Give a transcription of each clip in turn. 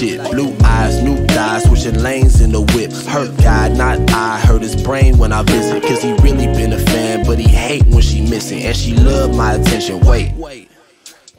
Shit. Blue eyes, new thighs, switching lanes in the whip. Hurt guy, not I. Hurt his brain when I visit. Cause he really been a fan, but he hate when she missing. And she love my attention. Wait.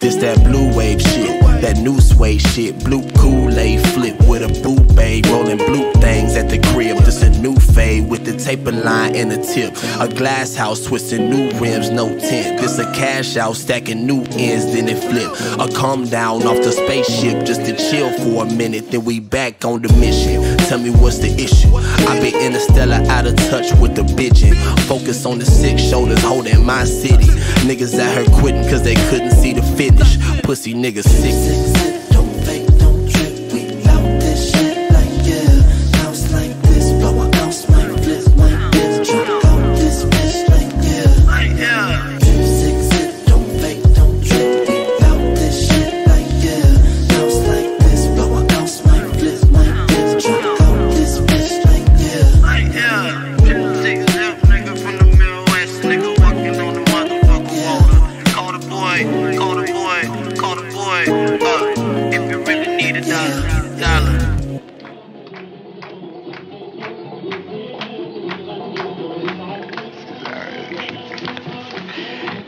This that blue wave shit, that new suede shit, blue Kool-Aid flip with a boot bag, rolling blue things at the crib. This a new fade with the taper line and a tip. A glass house twisting new rims, no tint. This a cash out stacking new ends, then it flip. A calm down off the spaceship just to chill for a minute, then we back on the mission. Tell me what's the issue? I been interstellar, out of touch with the bitchin'. Focus on the six shoulders holding my city. Niggas out here quitting cause they couldn't see the finish. Pussy niggas sick. Six it, don't fake, don't trip. We bout this shit like yeah. Bounce like this, blow a bounce, might flip, might dip. Drop out this bitch like yeah. Six it, don't fake, don't trip. We bout this shit like yeah. Bounce like this, blow a bounce, might flip, might dip. Drop out this bitch like yeah. nigga from the Midwest, nigga walking on the motherfucking water. Call the boy, call the boy, a dollar, dollar.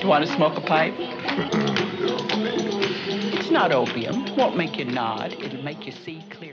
You want to smoke a pipe? It's not opium. Won't make you nod. It'll make you see clear.